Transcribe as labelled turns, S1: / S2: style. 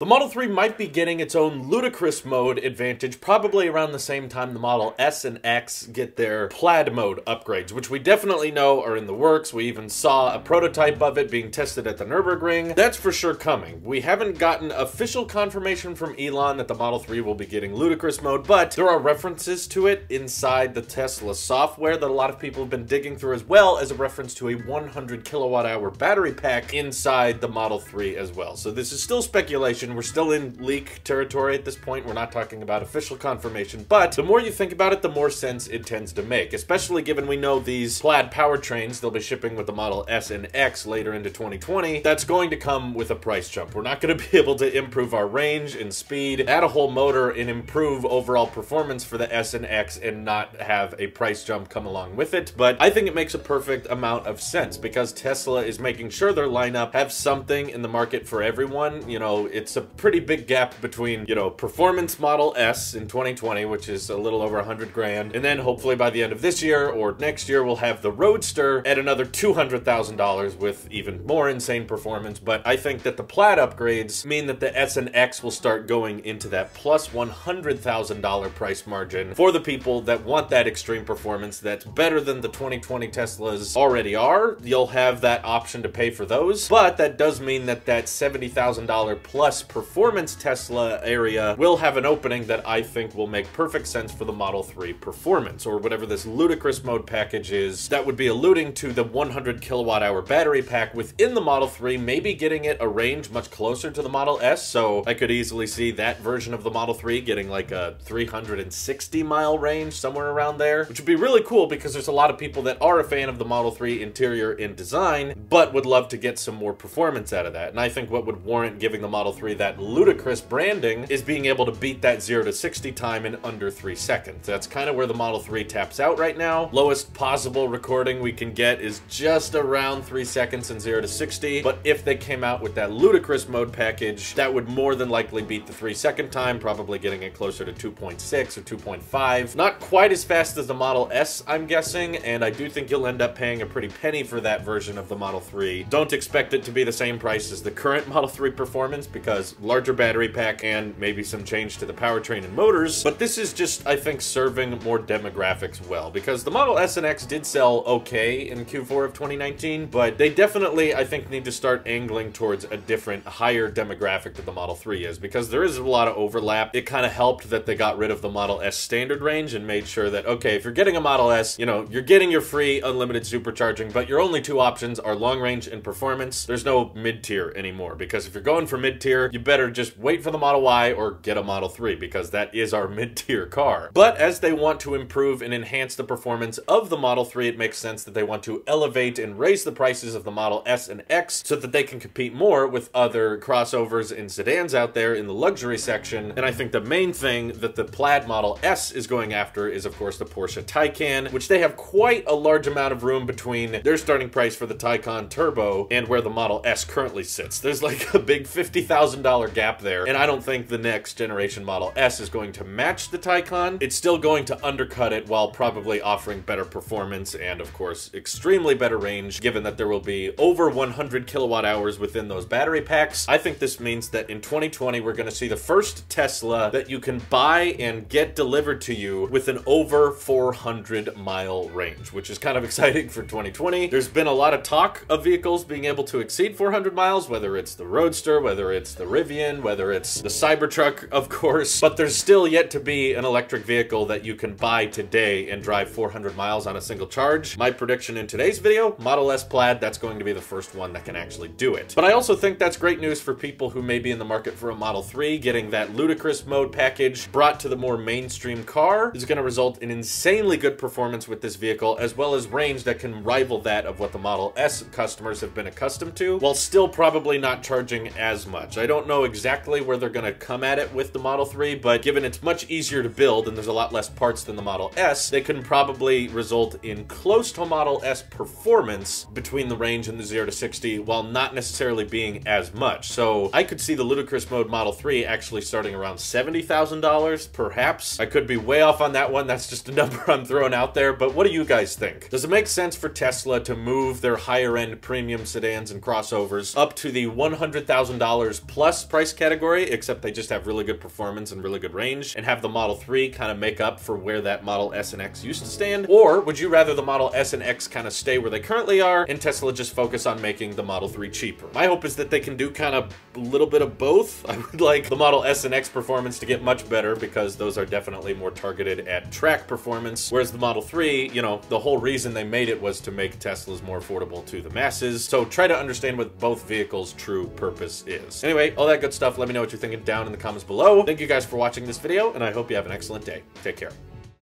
S1: The Model 3 might be getting its own ludicrous mode advantage probably around the same time the Model S and X get their plaid mode upgrades, which we definitely know are in the works. We even saw a prototype of it being tested at the Nürburgring. That's for sure coming. We haven't gotten official confirmation from Elon that the Model 3 will be getting ludicrous mode, but there are references to it inside the Tesla software that a lot of people have been digging through as well as a reference to a 100 kilowatt hour battery pack inside the Model 3 as well. So this is still speculation we're still in leak territory at this point. We're not talking about official confirmation, but the more you think about it, the more sense it tends to make, especially given we know these plaid powertrains they'll be shipping with the Model S and X later into 2020. That's going to come with a price jump. We're not going to be able to improve our range and speed, add a whole motor, and improve overall performance for the S and X and not have a price jump come along with it. But I think it makes a perfect amount of sense because Tesla is making sure their lineup have something in the market for everyone. You know, it's a pretty big gap between, you know, performance Model S in 2020, which is a little over 100 grand, and then hopefully by the end of this year or next year, we'll have the Roadster at another $200,000 with even more insane performance. But I think that the Plaid upgrades mean that the S and X will start going into that plus $100,000 price margin for the people that want that extreme performance that's better than the 2020 Teslas already are. You'll have that option to pay for those, but that does mean that that $70,000 plus performance Tesla area will have an opening that I think will make perfect sense for the Model 3 performance, or whatever this ludicrous mode package is. That would be alluding to the 100 kilowatt hour battery pack within the Model 3, maybe getting it a range much closer to the Model S, so I could easily see that version of the Model 3 getting like a 360 mile range, somewhere around there, which would be really cool because there's a lot of people that are a fan of the Model 3 interior and design, but would love to get some more performance out of that. And I think what would warrant giving the Model 3 that ludicrous branding is being able to beat that 0 to 60 time in under 3 seconds. That's kind of where the Model 3 taps out right now. Lowest possible recording we can get is just around 3 seconds in 0 to 60, but if they came out with that ludicrous mode package, that would more than likely beat the 3 second time, probably getting it closer to 2.6 or 2.5. Not quite as fast as the Model S, I'm guessing, and I do think you'll end up paying a pretty penny for that version of the Model 3. Don't expect it to be the same price as the current Model 3 performance because larger battery pack and maybe some change to the powertrain and motors, but this is just, I think, serving more demographics well, because the Model S and X did sell okay in Q4 of 2019, but they definitely, I think, need to start angling towards a different, higher demographic that the Model 3 is, because there is a lot of overlap. It kind of helped that they got rid of the Model S standard range and made sure that, okay, if you're getting a Model S, you know, you're getting your free unlimited supercharging, but your only two options are long range and performance. There's no mid-tier anymore, because if you're going for mid-tier, you better just wait for the Model Y or get a Model 3 because that is our mid-tier car. But as they want to improve and enhance the performance of the Model 3, it makes sense that they want to elevate and raise the prices of the Model S and X so that they can compete more with other crossovers and sedans out there in the luxury section. And I think the main thing that the Plaid Model S is going after is of course the Porsche Taycan, which they have quite a large amount of room between their starting price for the Taycan Turbo and where the Model S currently sits. There's like a big $50,000 gap there, and I don't think the next generation Model S is going to match the Taycan. It's still going to undercut it while probably offering better performance and, of course, extremely better range, given that there will be over 100 kilowatt hours within those battery packs. I think this means that in 2020, we're going to see the first Tesla that you can buy and get delivered to you with an over 400 mile range, which is kind of exciting for 2020. There's been a lot of talk of vehicles being able to exceed 400 miles, whether it's the Roadster, whether it's the Rivian, whether it's the Cybertruck, of course, but there's still yet to be an electric vehicle that you can buy today and drive 400 miles on a single charge. My prediction in today's video, Model S Plaid, that's going to be the first one that can actually do it. But I also think that's great news for people who may be in the market for a Model 3, getting that ludicrous mode package brought to the more mainstream car is going to result in insanely good performance with this vehicle, as well as range that can rival that of what the Model S customers have been accustomed to, while still probably not charging as much. I don't know exactly where they're going to come at it with the Model 3, but given it's much easier to build and there's a lot less parts than the Model S, they can probably result in close to Model S performance between the range and the 0 to 60 while not necessarily being as much. So I could see the ludicrous mode Model 3 actually starting around $70,000 perhaps. I could be way off on that one. That's just a number I'm throwing out there. But what do you guys think? Does it make sense for Tesla to move their higher end premium sedans and crossovers up to the $100,000 plus Plus price category, except they just have really good performance and really good range, and have the Model 3 kind of make up for where that Model S and X used to stand? Or would you rather the Model S and X kind of stay where they currently are, and Tesla just focus on making the Model 3 cheaper? My hope is that they can do kind of a little bit of both. I would like the Model S and X performance to get much better because those are definitely more targeted at track performance, whereas the Model 3, you know, the whole reason they made it was to make Teslas more affordable to the masses. So try to understand what both vehicles' true purpose is. Anyway, all that good stuff. Let me know what you're thinking down in the comments below. Thank you guys for watching this video, and I hope you have an excellent day. Take care.